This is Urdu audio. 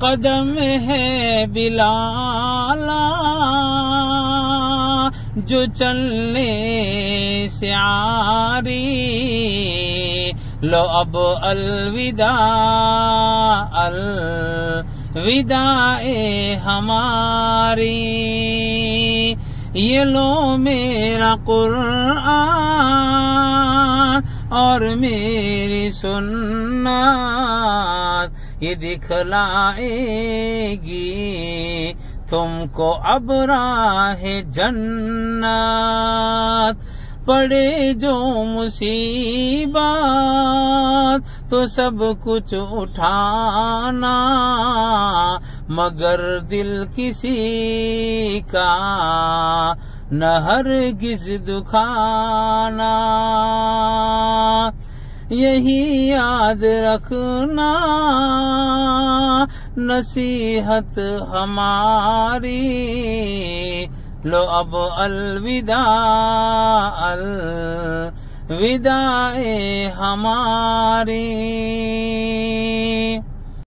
قدم ہے بلالا جو چلنے سے آری۔ لو اب الوداع الوداع ہماری۔ یہ لو میرا قرآن اور میری سنت یہ دکھلائے گی تم کو اب راہ جنت پڑے جو مصیبت تو سب کچھ اٹھانا مگر دل کسی کا نہ ہرگز دکھانا یہی یاد رکھنا نصیحت ہماری۔ لو اب الوداع الوداع ہماری۔